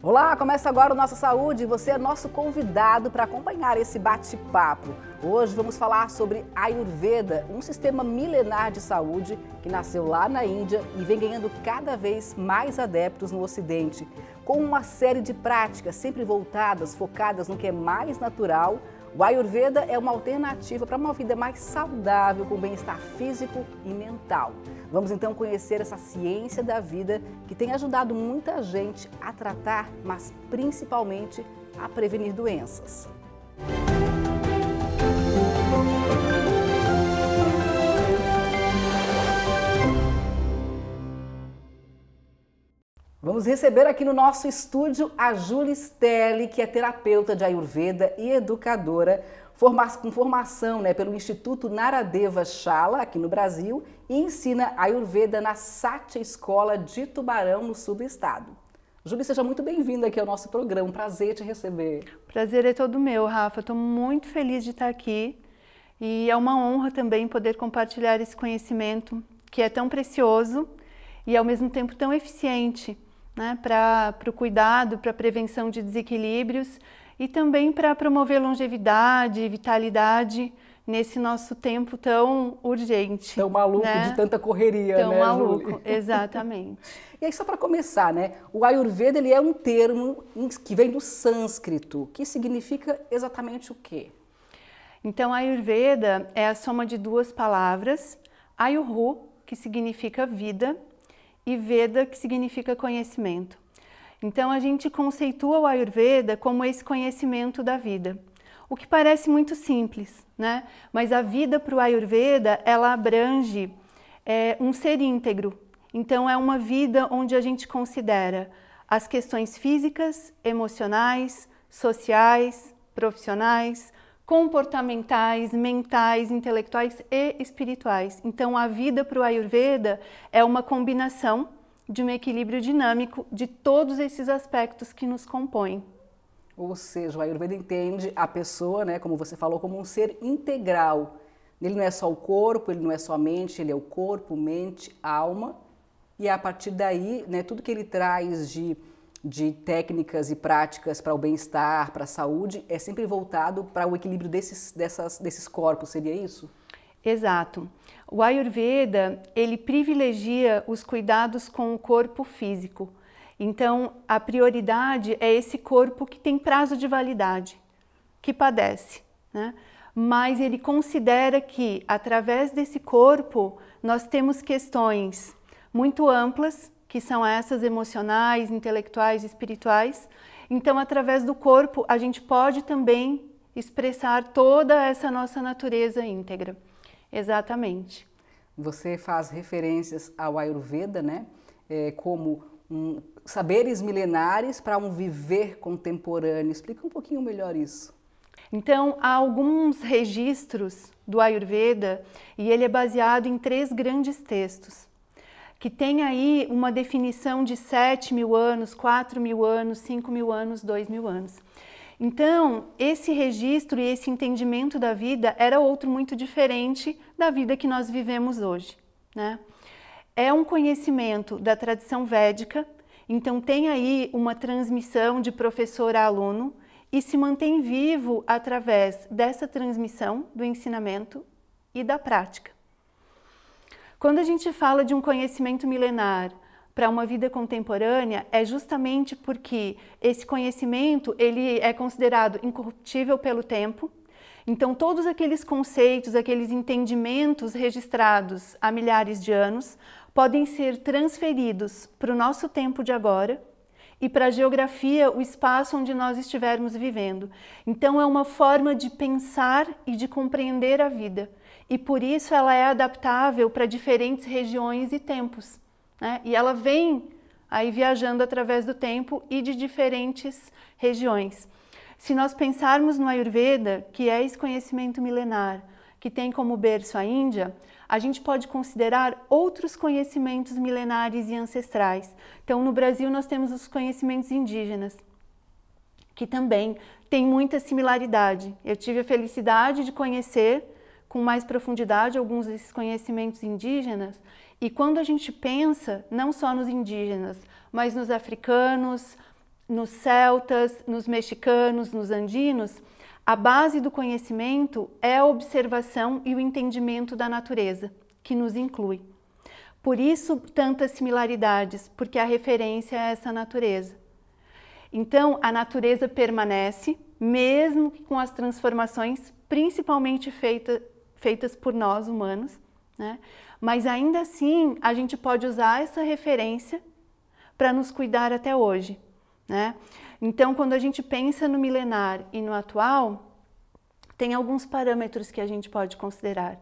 Olá, começa agora o Nossa Saúde você é nosso convidado para acompanhar esse bate-papo. Hoje vamos falar sobre Ayurveda, um sistema milenar de saúde que nasceu lá na Índia e vem ganhando cada vez mais adeptos no Ocidente, com uma série de práticas sempre voltadas, focadas no que é mais natural. O Ayurveda é uma alternativa para uma vida mais saudável, com bem-estar físico e mental. Vamos então conhecer essa ciência da vida que tem ajudado muita gente a tratar, mas principalmente a prevenir doenças. Vamos receber aqui no nosso estúdio a Julie Sterli, que é terapeuta de Ayurveda e educadora com formação né, pelo Instituto Naradeva Shala, aqui no Brasil, e ensina Ayurveda na Satya Escola de Tubarão, no sul do estado. Júlia, seja muito bem-vinda aqui ao nosso programa. Prazer te receber. Prazer é todo meu, Rafa. Estou muito feliz de estar aqui e é uma honra também poder compartilhar esse conhecimento que é tão precioso e ao mesmo tempo tão eficiente né, para o cuidado, para a prevenção de desequilíbrios e também para promover longevidade e vitalidade nesse nosso tempo tão urgente. Tão maluco né? de tanta correria, tão né, maluco, Julie? exatamente. e aí só para começar, né? O Ayurveda ele é um termo que vem do sânscrito, que significa exatamente o quê? Então, Ayurveda é a soma de duas palavras, Ayurhu, que significa vida, e Veda, que significa conhecimento. Então a gente conceitua o Ayurveda como esse conhecimento da vida. O que parece muito simples, né? Mas a vida para o Ayurveda ela abrange é, um ser íntegro. Então é uma vida onde a gente considera as questões físicas, emocionais, sociais, profissionais, comportamentais, mentais, intelectuais e espirituais. Então a vida para o Ayurveda é uma combinação de um equilíbrio dinâmico de todos esses aspectos que nos compõem. Ou seja, o Ayurveda entende a pessoa, né, como você falou, como um ser integral. Ele não é só o corpo, ele não é só a mente, ele é o corpo, mente, alma. E a partir daí, né, tudo que ele traz de, de técnicas e práticas para o bem-estar, para a saúde, é sempre voltado para o equilíbrio desses, dessas, desses corpos, seria isso? Exato. O Ayurveda, ele privilegia os cuidados com o corpo físico. Então, a prioridade é esse corpo que tem prazo de validade, que padece, né? Mas ele considera que, através desse corpo, nós temos questões muito amplas, que são essas emocionais, intelectuais, espirituais. Então, através do corpo, a gente pode também expressar toda essa nossa natureza íntegra. Exatamente. Você faz referências ao Ayurveda, né? É, como um, saberes milenares para um viver contemporâneo. Explica um pouquinho melhor isso. Então, há alguns registros do Ayurveda e ele é baseado em três grandes textos, que tem aí uma definição de 7 mil anos, 4 mil anos, 5 mil anos, 2 mil anos. Então, esse registro e esse entendimento da vida era outro muito diferente da vida que nós vivemos hoje. Né? É um conhecimento da tradição védica, então tem aí uma transmissão de professor a aluno e se mantém vivo através dessa transmissão do ensinamento e da prática. Quando a gente fala de um conhecimento milenar, para uma vida contemporânea é justamente porque esse conhecimento ele é considerado incorruptível pelo tempo. Então todos aqueles conceitos, aqueles entendimentos registrados há milhares de anos podem ser transferidos para o nosso tempo de agora e para a geografia, o espaço onde nós estivermos vivendo. Então é uma forma de pensar e de compreender a vida. E por isso ela é adaptável para diferentes regiões e tempos. Né? E ela vem aí viajando através do tempo e de diferentes regiões. Se nós pensarmos no Ayurveda, que é esse conhecimento milenar, que tem como berço a Índia, a gente pode considerar outros conhecimentos milenares e ancestrais. Então, no Brasil, nós temos os conhecimentos indígenas, que também têm muita similaridade. Eu tive a felicidade de conhecer com mais profundidade alguns desses conhecimentos indígenas e quando a gente pensa não só nos indígenas, mas nos africanos, nos celtas, nos mexicanos, nos andinos, a base do conhecimento é a observação e o entendimento da natureza, que nos inclui. Por isso, tantas similaridades, porque a referência é essa natureza. Então, a natureza permanece, mesmo com as transformações, principalmente feita, feitas por nós humanos, né? mas ainda assim a gente pode usar essa referência para nos cuidar até hoje. Né? Então, quando a gente pensa no milenar e no atual, tem alguns parâmetros que a gente pode considerar.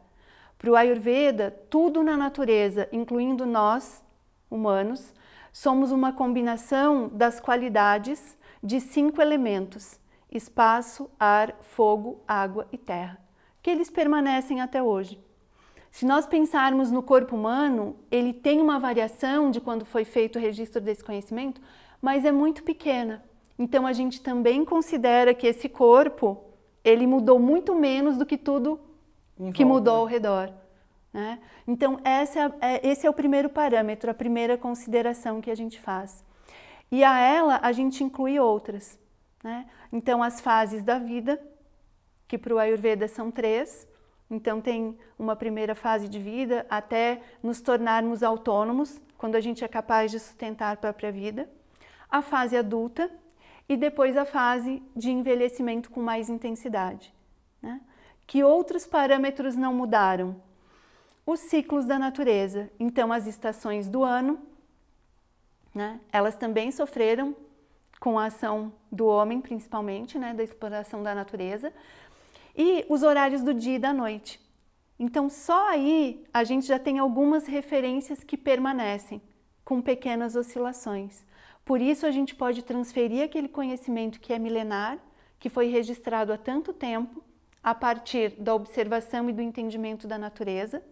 Para o Ayurveda, tudo na natureza, incluindo nós, humanos, somos uma combinação das qualidades de cinco elementos: espaço, ar, fogo, água e terra, que eles permanecem até hoje. Se nós pensarmos no corpo humano, ele tem uma variação de quando foi feito o registro desse conhecimento, mas é muito pequena. Então a gente também considera que esse corpo ele mudou muito menos do que tudo que mudou ao redor. Né? Então esse é, é, esse é o primeiro parâmetro, a primeira consideração que a gente faz. E a ela a gente inclui outras. Né? Então as fases da vida, que para o Ayurveda são três, então, tem uma primeira fase de vida até nos tornarmos autônomos, quando a gente é capaz de sustentar a própria vida, a fase adulta e depois a fase de envelhecimento com mais intensidade. Né? Que outros parâmetros não mudaram? Os ciclos da natureza, então as estações do ano, né? elas também sofreram com a ação do homem, principalmente, né? da exploração da natureza, e os horários do dia e da noite. Então, só aí a gente já tem algumas referências que permanecem, com pequenas oscilações. Por isso, a gente pode transferir aquele conhecimento que é milenar, que foi registrado há tanto tempo, a partir da observação e do entendimento da natureza,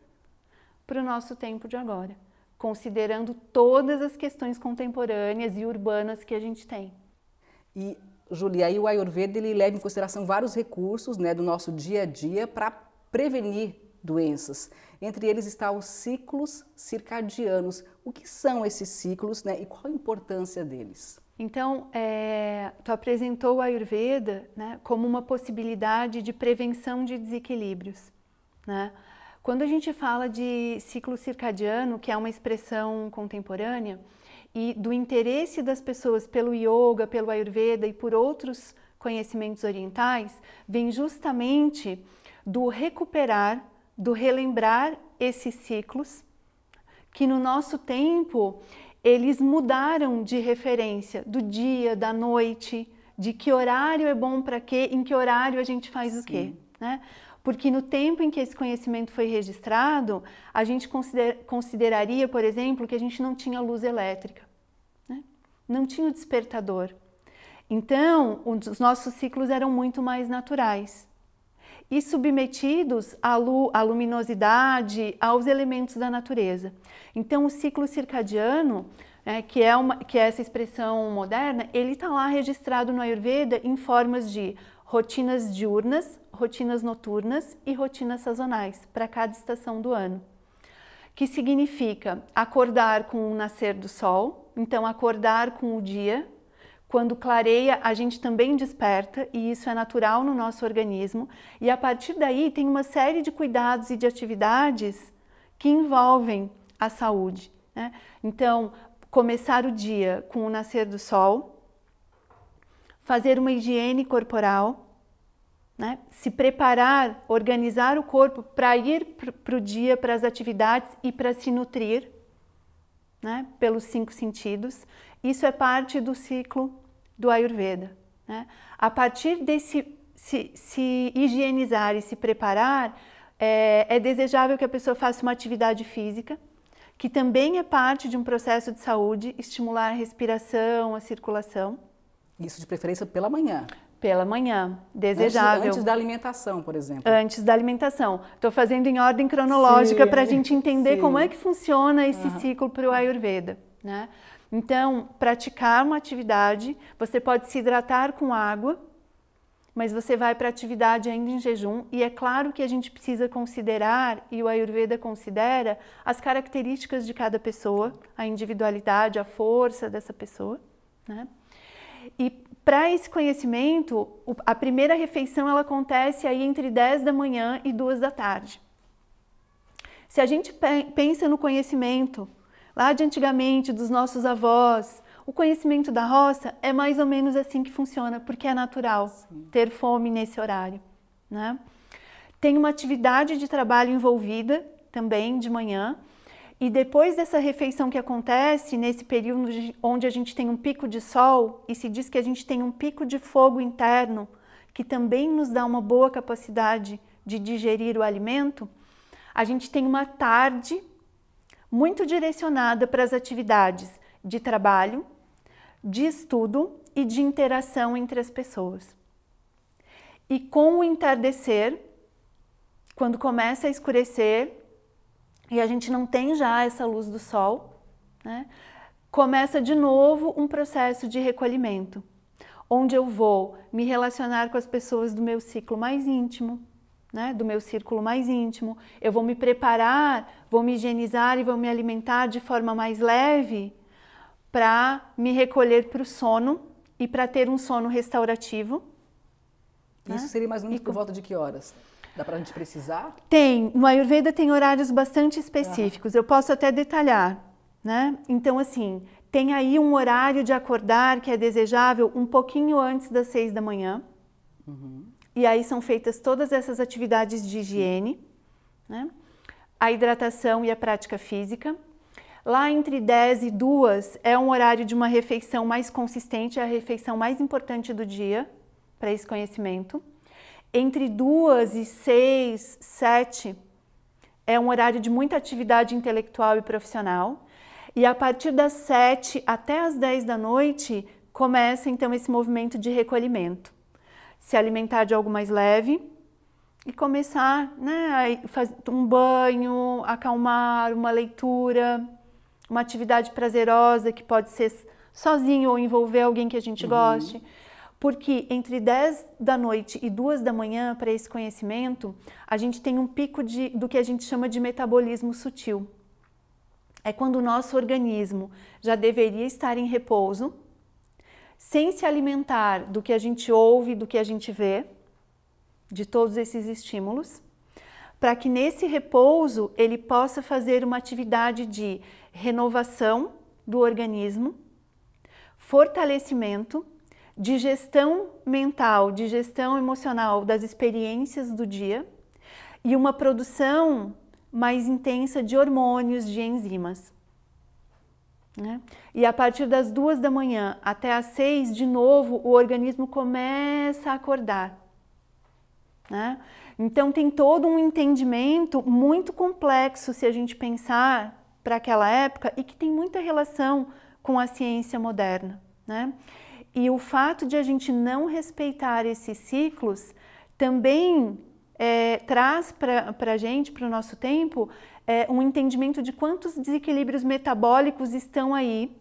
para o nosso tempo de agora, considerando todas as questões contemporâneas e urbanas que a gente tem. E Julia, aí o Ayurveda ele leva em consideração vários recursos né, do nosso dia a dia para prevenir doenças. Entre eles está os ciclos circadianos. O que são esses ciclos né, e qual a importância deles? Então, é, tu apresentou o Ayurveda né, como uma possibilidade de prevenção de desequilíbrios. Né? Quando a gente fala de ciclo circadiano, que é uma expressão contemporânea, e do interesse das pessoas pelo yoga, pelo ayurveda e por outros conhecimentos orientais, vem justamente do recuperar, do relembrar esses ciclos que no nosso tempo eles mudaram de referência do dia, da noite, de que horário é bom para quê, em que horário a gente faz Sim. o quê, né? Porque no tempo em que esse conhecimento foi registrado, a gente consider, consideraria, por exemplo, que a gente não tinha luz elétrica? Não tinha o despertador. Então, os nossos ciclos eram muito mais naturais e submetidos à, lu à luminosidade, aos elementos da natureza. Então, o ciclo circadiano, é, que, é uma, que é essa expressão moderna, ele está lá registrado no Ayurveda em formas de rotinas diurnas, rotinas noturnas e rotinas sazonais para cada estação do ano. Que significa acordar com o nascer do sol, então acordar com o dia. Quando clareia, a gente também desperta e isso é natural no nosso organismo. E a partir daí tem uma série de cuidados e de atividades que envolvem a saúde. Né? Então, começar o dia com o nascer do sol, fazer uma higiene corporal, né? se preparar, organizar o corpo para ir para o dia, para as atividades e para se nutrir né? pelos cinco sentidos. Isso é parte do ciclo do Ayurveda. Né? A partir desse se, se higienizar e se preparar, é, é desejável que a pessoa faça uma atividade física, que também é parte de um processo de saúde, estimular a respiração, a circulação. Isso de preferência pela manhã. Pela manhã, desejável. Antes, antes da alimentação, por exemplo. Antes da alimentação. Estou fazendo em ordem cronológica para a gente entender sim. como é que funciona esse uhum. ciclo para o Ayurveda. Né? Então, praticar uma atividade, você pode se hidratar com água, mas você vai para a atividade ainda em jejum, e é claro que a gente precisa considerar, e o Ayurveda considera, as características de cada pessoa, a individualidade, a força dessa pessoa. Né? E para esse conhecimento, a primeira refeição ela acontece aí entre 10 da manhã e 2 da tarde. Se a gente pensa no conhecimento lá de antigamente dos nossos avós, o conhecimento da roça é mais ou menos assim que funciona, porque é natural Sim. ter fome nesse horário, né? Tem uma atividade de trabalho envolvida também de manhã, e depois dessa refeição que acontece, nesse período onde a gente tem um pico de sol, e se diz que a gente tem um pico de fogo interno, que também nos dá uma boa capacidade de digerir o alimento, a gente tem uma tarde muito direcionada para as atividades de trabalho, de estudo e de interação entre as pessoas. E com o entardecer, quando começa a escurecer, e a gente não tem já essa luz do sol, né? começa de novo um processo de recolhimento, onde eu vou me relacionar com as pessoas do meu ciclo mais íntimo, né? do meu círculo mais íntimo, eu vou me preparar, vou me higienizar e vou me alimentar de forma mais leve para me recolher para o sono e para ter um sono restaurativo. Isso né? seria mais ou menos por volta de que horas? Dá para a gente precisar? Tem. No Ayurveda tem horários bastante específicos. Eu posso até detalhar, né? Então, assim, tem aí um horário de acordar que é desejável um pouquinho antes das seis da manhã. Uhum. E aí são feitas todas essas atividades de higiene, né? A hidratação e a prática física. Lá entre 10 e 2 é um horário de uma refeição mais consistente, é a refeição mais importante do dia para esse conhecimento entre duas e seis, sete, é um horário de muita atividade intelectual e profissional. E a partir das sete até as dez da noite começa então esse movimento de recolhimento. Se alimentar de algo mais leve e começar né, a fazer um banho, acalmar, uma leitura, uma atividade prazerosa que pode ser sozinho ou envolver alguém que a gente uhum. goste porque entre 10 da noite e 2 da manhã, para esse conhecimento, a gente tem um pico de, do que a gente chama de metabolismo sutil. É quando o nosso organismo já deveria estar em repouso, sem se alimentar do que a gente ouve, do que a gente vê, de todos esses estímulos, para que nesse repouso ele possa fazer uma atividade de renovação do organismo, fortalecimento de gestão mental, de gestão emocional das experiências do dia e uma produção mais intensa de hormônios, de enzimas. Né? E a partir das duas da manhã até às seis, de novo, o organismo começa a acordar. Né? Então, tem todo um entendimento muito complexo se a gente pensar para aquela época e que tem muita relação com a ciência moderna. Né? E o fato de a gente não respeitar esses ciclos também é, traz para a gente, para o nosso tempo, é, um entendimento de quantos desequilíbrios metabólicos estão aí,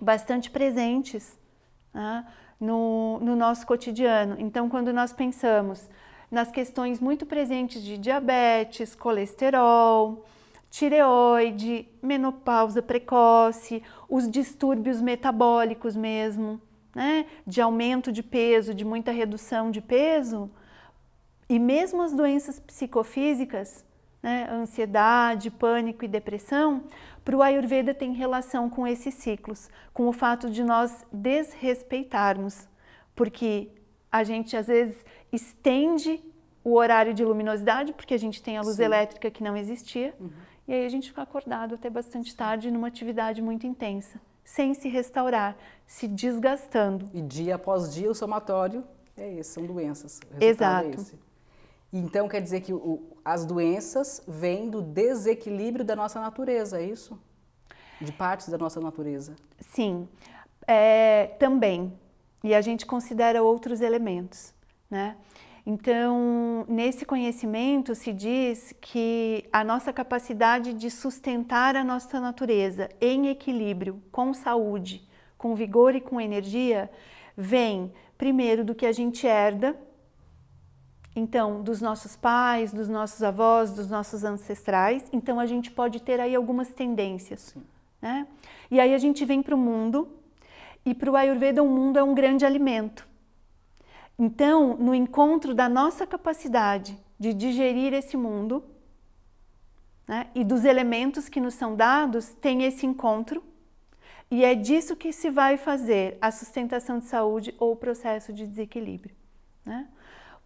bastante presentes né, no, no nosso cotidiano. Então, quando nós pensamos nas questões muito presentes de diabetes, colesterol, tireoide, menopausa precoce, os distúrbios metabólicos mesmo, né? de aumento de peso, de muita redução de peso, e mesmo as doenças psicofísicas, né? ansiedade, pânico e depressão, para o Ayurveda tem relação com esses ciclos, com o fato de nós desrespeitarmos, porque a gente às vezes estende o horário de luminosidade, porque a gente tem a luz Sim. elétrica que não existia, uhum. E aí a gente fica acordado até bastante tarde numa atividade muito intensa, sem se restaurar, se desgastando. E dia após dia o somatório é esse, são doenças. É Exato. É então quer dizer que o, as doenças vêm do desequilíbrio da nossa natureza, é isso? De partes da nossa natureza. Sim, é, também. E a gente considera outros elementos, né? Então, nesse conhecimento se diz que a nossa capacidade de sustentar a nossa natureza em equilíbrio, com saúde, com vigor e com energia, vem primeiro do que a gente herda, então, dos nossos pais, dos nossos avós, dos nossos ancestrais. Então, a gente pode ter aí algumas tendências, né? E aí a gente vem para o mundo E para o Ayurveda, o mundo é um grande alimento. Então, no encontro da nossa capacidade de digerir esse mundo né, e dos elementos que nos são dados, tem esse encontro. E é disso que se vai fazer a sustentação de saúde ou o processo de desequilíbrio. Né?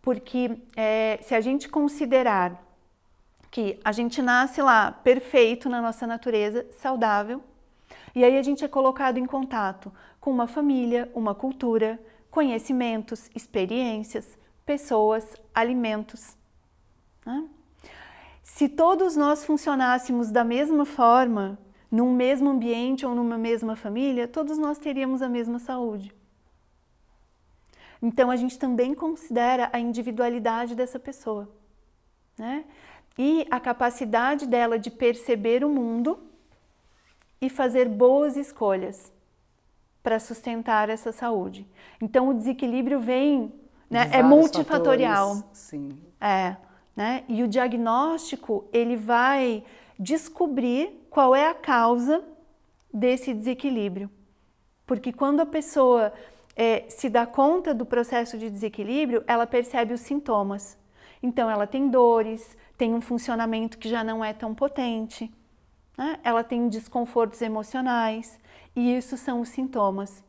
Porque é, se a gente considerar que a gente nasce lá perfeito na nossa natureza, saudável, e aí a gente é colocado em contato com uma família, uma cultura, conhecimentos, experiências, pessoas, alimentos. Né? Se todos nós funcionássemos da mesma forma, num mesmo ambiente ou numa mesma família, todos nós teríamos a mesma saúde. Então a gente também considera a individualidade dessa pessoa, né? E a capacidade dela de perceber o mundo e fazer boas escolhas para sustentar essa saúde. Então o desequilíbrio vem, né, é multifatorial. Fatores, sim. É, né? E o diagnóstico, ele vai descobrir qual é a causa desse desequilíbrio. Porque quando a pessoa é, se dá conta do processo de desequilíbrio, ela percebe os sintomas. Então, ela tem dores, tem um funcionamento que já não é tão potente, né? ela tem desconfortos emocionais, e isso são os sintomas.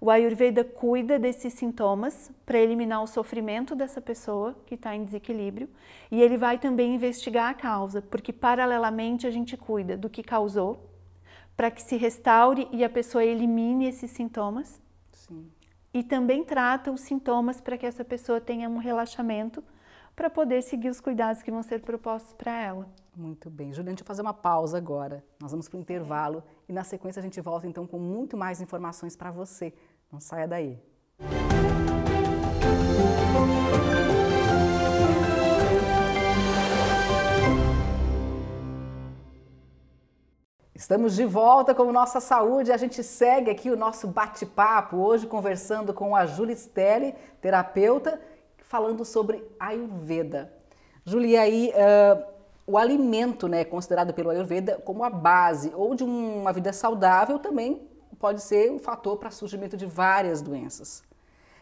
O Ayurveda cuida desses sintomas para eliminar o sofrimento dessa pessoa que está em desequilíbrio e ele vai também investigar a causa, porque paralelamente a gente cuida do que causou para que se restaure e a pessoa elimine esses sintomas. Sim. E também trata os sintomas para que essa pessoa tenha um relaxamento para poder seguir os cuidados que vão ser propostos para ela. Muito bem. Juliana, deixa eu fazer uma pausa agora. Nós vamos para o intervalo e na sequência a gente volta então com muito mais informações para você. Não saia daí. Estamos de volta com Nossa Saúde. A gente segue aqui o nosso bate-papo, hoje conversando com a Julie Stelli, terapeuta, falando sobre Ayurveda. Julie, aí uh, o alimento, né, considerado pelo Ayurveda como a base ou de uma vida saudável também pode ser um fator para surgimento de várias doenças.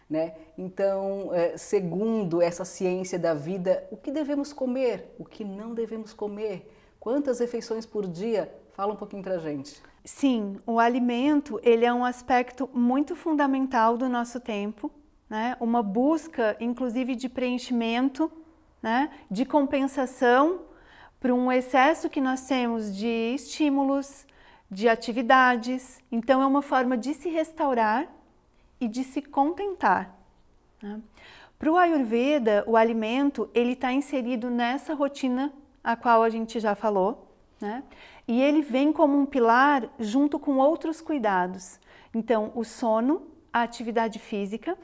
Né? Então, é, segundo essa ciência da vida, o que devemos comer, o que não devemos comer, quantas refeições por dia? Fala um pouquinho para gente. Sim, o alimento ele é um aspecto muito fundamental do nosso tempo, né? Uma busca, inclusive, de preenchimento, né? De compensação para um excesso que nós temos de estímulos, de atividades. Então, é uma forma de se restaurar e de se contentar. Né? Para o Ayurveda, o alimento ele está inserido nessa rotina a qual a gente já falou, né? E ele vem como um pilar junto com outros cuidados. Então, o sono, a atividade física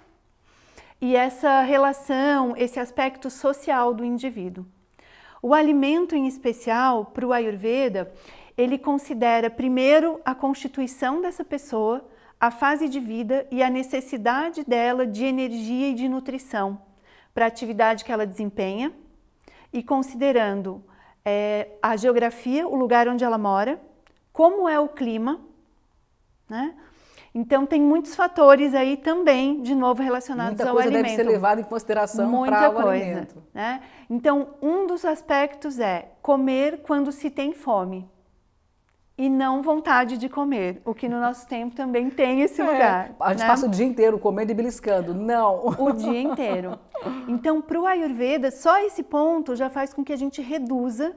e essa relação, esse aspecto social do indivíduo. O alimento em especial, para o Ayurveda, ele considera primeiro a constituição dessa pessoa, a fase de vida e a necessidade dela de energia e de nutrição para a atividade que ela desempenha, e considerando é, a geografia, o lugar onde ela mora, como é o clima, né? Então tem muitos fatores aí também, de novo, relacionados Muita ao alimento. Muita coisa deve ser levada em consideração para o alimento. Né? Então, um dos aspectos é comer quando se tem fome e não vontade de comer, o que no nosso tempo também tem esse é, lugar. A gente né? passa o dia inteiro comendo e beliscando. Não. O dia inteiro. Então, para o Ayurveda, só esse ponto já faz com que a gente reduza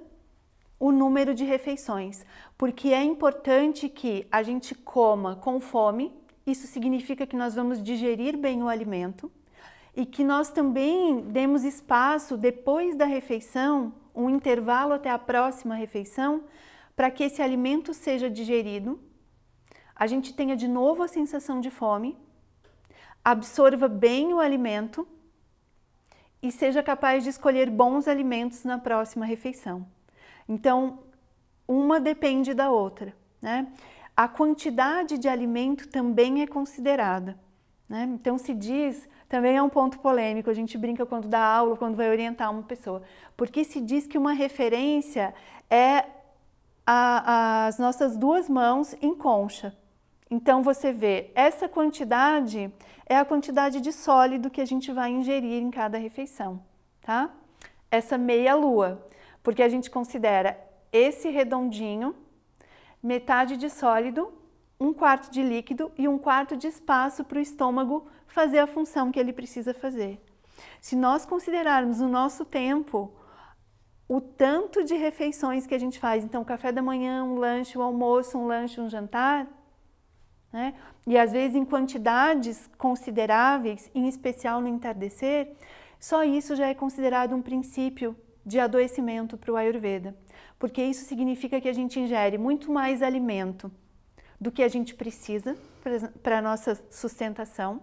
o número de refeições, porque é importante que a gente coma com fome, isso significa que nós vamos digerir bem o alimento e que nós também demos espaço depois da refeição, um intervalo até a próxima refeição, para que esse alimento seja digerido, a gente tenha de novo a sensação de fome, absorva bem o alimento e seja capaz de escolher bons alimentos na próxima refeição. Então, uma depende da outra. Né? A quantidade de alimento também é considerada. Né? Então, se diz, também é um ponto polêmico, a gente brinca quando dá aula, quando vai orientar uma pessoa, porque se diz que uma referência é a, as nossas duas mãos em concha. Então você vê, essa quantidade é a quantidade de sólido que a gente vai ingerir em cada refeição, tá? Essa meia lua, porque a gente considera esse redondinho, metade de sólido, um quarto de líquido e um quarto de espaço para o estômago fazer a função que ele precisa fazer. Se nós considerarmos o nosso tempo, o tanto de refeições que a gente faz, então café da manhã, um lanche, um almoço, um lanche, um jantar, né? e às vezes em quantidades consideráveis, em especial no entardecer, só isso já é considerado um princípio de adoecimento para o Ayurveda, porque isso significa que a gente ingere muito mais alimento do que a gente precisa para a nossa sustentação.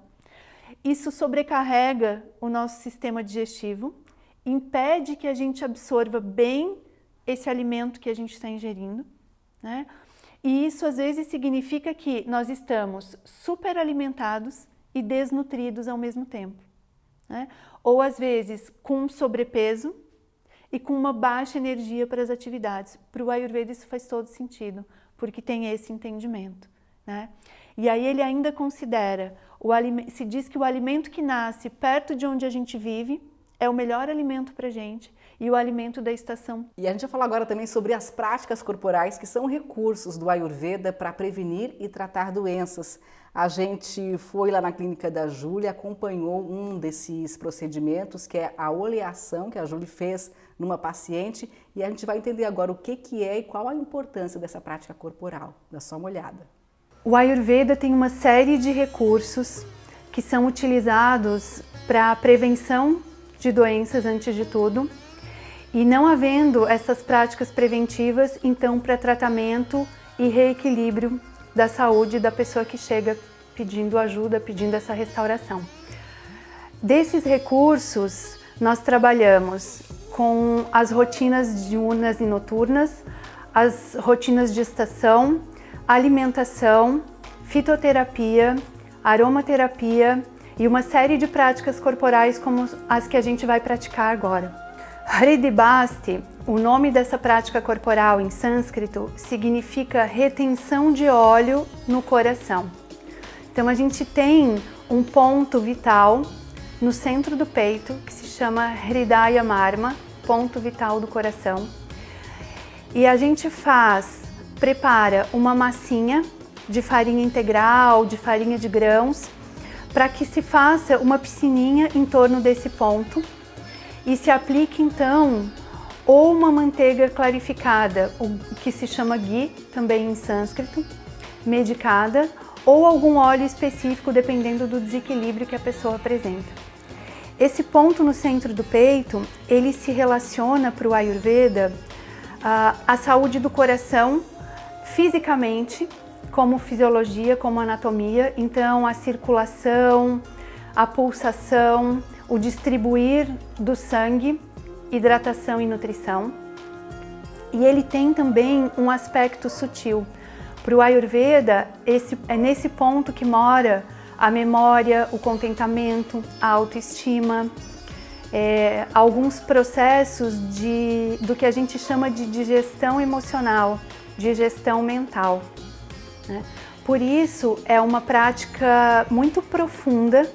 Isso sobrecarrega o nosso sistema digestivo, impede que a gente absorva bem esse alimento que a gente está ingerindo, né? E isso às vezes significa que nós estamos superalimentados e desnutridos ao mesmo tempo. Né? Ou às vezes com sobrepeso e com uma baixa energia para as atividades. Para o Ayurveda isso faz todo sentido, porque tem esse entendimento. Né? E aí ele ainda considera, o se diz que o alimento que nasce perto de onde a gente vive é o melhor alimento para a gente e o alimento da estação. E a gente vai falar agora também sobre as práticas corporais, que são recursos do Ayurveda para prevenir e tratar doenças. A gente foi lá na clínica da Júlia, acompanhou um desses procedimentos, que é a oleação que a Júlia fez numa paciente, e a gente vai entender agora o que, que é e qual a importância dessa prática corporal. Dá só uma olhada. O Ayurveda tem uma série de recursos que são utilizados para a prevenção de doenças antes de tudo, e não havendo essas práticas preventivas, então para tratamento e reequilíbrio da saúde da pessoa que chega pedindo ajuda, pedindo essa restauração. Desses recursos, nós trabalhamos com as rotinas diurnas e noturnas, as rotinas de estação, alimentação, fitoterapia, aromaterapia e uma série de práticas corporais como as que a gente vai praticar agora. Hridibasti, o nome dessa prática corporal em sânscrito, significa retenção de óleo no coração. Então a gente tem um ponto vital no centro do peito que se chama Hridaya Marma, ponto vital do coração. E a gente faz, prepara uma massinha de farinha integral, de farinha de grãos, para que se faça uma piscininha em torno desse ponto e se aplique então ou uma manteiga clarificada, que se chama ghee, também em sânscrito, medicada, ou algum óleo específico, dependendo do desequilíbrio que a pessoa apresenta. Esse ponto no centro do peito, ele se relaciona para o Ayurveda a, saúde do coração fisicamente, como fisiologia, como anatomia, então a circulação, a pulsação, o distribuir do sangue, hidratação e nutrição. E ele tem também um aspecto sutil. Para o Ayurveda, esse, é nesse ponto que mora a memória, o contentamento, a autoestima, é, alguns processos de, do que a gente chama de digestão emocional, digestão mental. Né? Por isso, é uma prática muito profunda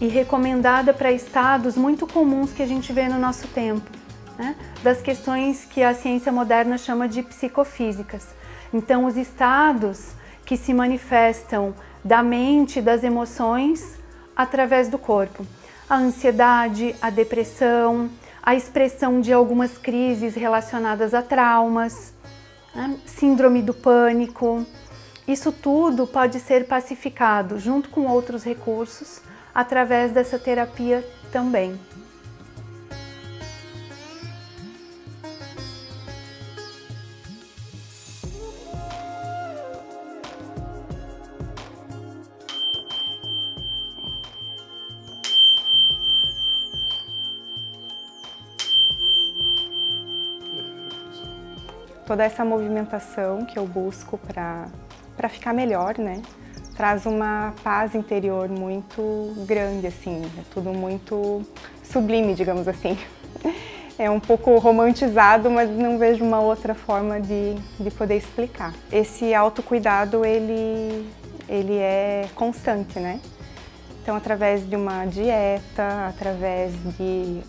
e recomendada para estados muito comuns que a gente vê no nosso tempo, né? das questões que a ciência moderna chama de psicofísicas. Então, os estados que se manifestam da mente, das emoções, através do corpo. A ansiedade, a depressão, a expressão de algumas crises relacionadas a traumas, né? síndrome do pânico. Isso tudo pode ser pacificado junto com outros recursos através dessa terapia também. Toda essa movimentação que eu busco para ficar melhor, né? traz uma paz interior muito grande, assim, é tudo muito sublime, digamos assim. É um pouco romantizado, mas não vejo uma outra forma de, de poder explicar. Esse autocuidado, ele, ele é constante, né? Então, através de uma dieta, através de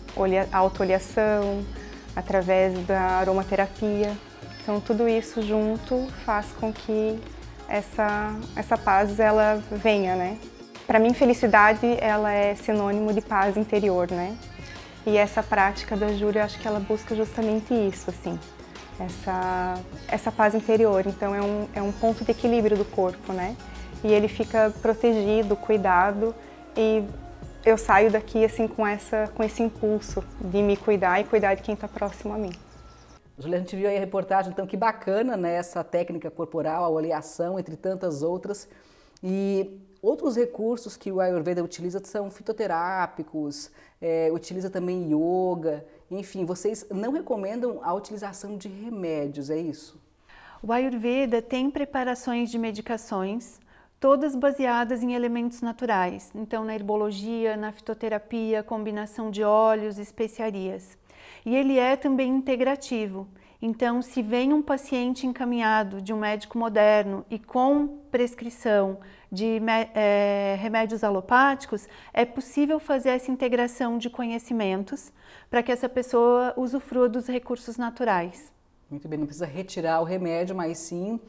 autooliação, através da aromaterapia. Então, tudo isso junto faz com que essa, essa paz ela venha, né? Para mim, felicidade ela é sinônimo de paz interior, né? E essa prática da Júlia, acho que ela busca justamente isso, assim, essa, essa paz interior. Então, é um, é um ponto de equilíbrio do corpo, né? E ele fica protegido, cuidado e eu saio daqui assim com essa com esse impulso de me cuidar e cuidar de quem está próximo a mim. Julia, a gente viu aí a reportagem, então que bacana, né, essa técnica corporal, a oleação, entre tantas outras. E outros recursos que o Ayurveda utiliza são fitoterápicos, é, utiliza também yoga, enfim, vocês não recomendam a utilização de remédios, é isso? O Ayurveda tem preparações de medicações todas baseadas em elementos naturais. Então, na herbologia, na fitoterapia, combinação de óleos, especiarias. E ele é também integrativo. Então, se vem um paciente encaminhado de um médico moderno e com prescrição de é, remédios alopáticos, é possível fazer essa integração de conhecimentos para que essa pessoa usufrua dos recursos naturais. Muito bem, não precisa retirar o remédio, mas sim uh,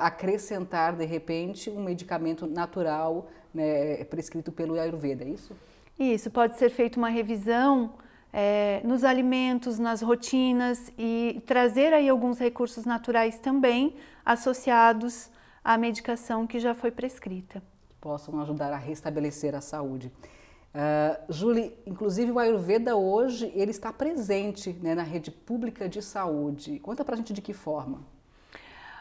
acrescentar de repente um medicamento natural né, prescrito pelo Ayurveda, é isso? Isso, pode ser feita uma revisão é, nos alimentos, nas rotinas e trazer aí alguns recursos naturais também associados à medicação que já foi prescrita. Possam ajudar a restabelecer a saúde. Uh, Julie, inclusive o Ayurveda hoje ele está presente né, na rede pública de saúde. Conta pra gente de que forma.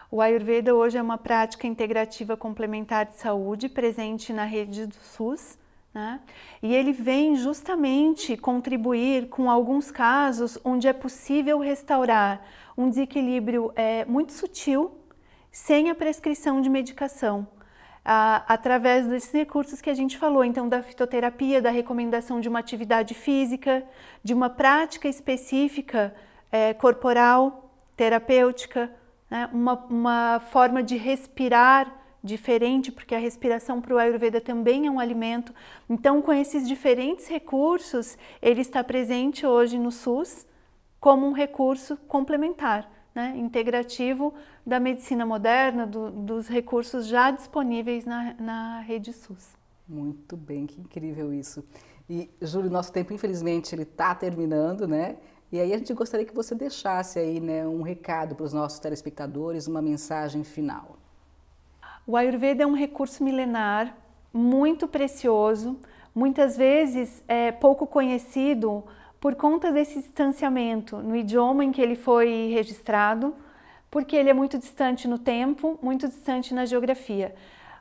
O Ayurveda hoje é uma prática integrativa complementar de saúde presente na rede do SUS. Né? E ele vem justamente contribuir com alguns casos onde é possível restaurar um desequilíbrio é, muito sutil, sem a prescrição de medicação, através desses recursos que a gente falou, então da fitoterapia, da recomendação de uma atividade física, de uma prática específica é, corporal, terapêutica, né? uma, uma forma de respirar diferente, porque a respiração para o Ayurveda também é um alimento. Então, com esses diferentes recursos, ele está presente hoje no SUS como um recurso complementar, né? integrativo da medicina moderna, do, dos recursos já disponíveis na, na rede SUS. Muito bem, que incrível isso. E, Júlio, nosso tempo, infelizmente, ele está terminando, né? E aí a gente gostaria que você deixasse aí né, um recado para os nossos telespectadores, uma mensagem final. O Ayurveda é um recurso milenar muito precioso, muitas vezes é pouco conhecido por conta desse distanciamento no idioma em que ele foi registrado, porque ele é muito distante no tempo, muito distante na geografia.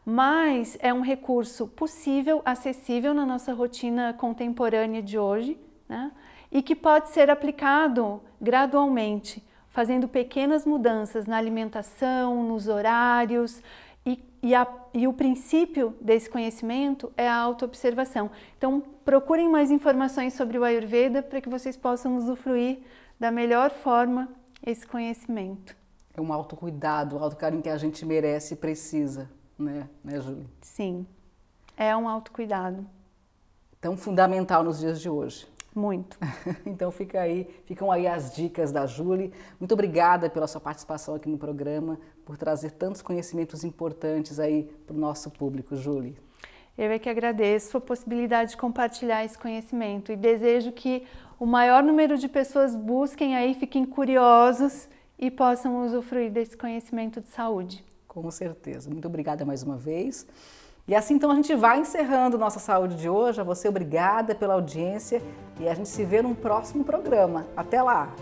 Mas é um recurso possível, acessível na nossa rotina contemporânea de hoje, né? e que pode ser aplicado gradualmente, fazendo pequenas mudanças na alimentação, nos horários, e, a, e o princípio desse conhecimento é a autoobservação. Então, procurem mais informações sobre o Ayurveda para que vocês possam usufruir da melhor forma esse conhecimento. É um autocuidado, um autocarinho que a gente merece e precisa, né, né Júlia? Sim, é um autocuidado. Tão fundamental nos dias de hoje. Muito. então fica aí, ficam aí as dicas da Julie. Muito obrigada pela sua participação aqui no programa, por trazer tantos conhecimentos importantes aí para o nosso público, Julie. Eu é que agradeço a possibilidade de compartilhar esse conhecimento e desejo que o maior número de pessoas busquem aí, fiquem curiosos e possam usufruir desse conhecimento de saúde. Com certeza. Muito obrigada mais uma vez. E assim então a gente vai encerrando nossa saúde de hoje. A você obrigada pela audiência e a gente se vê num próximo programa. Até lá!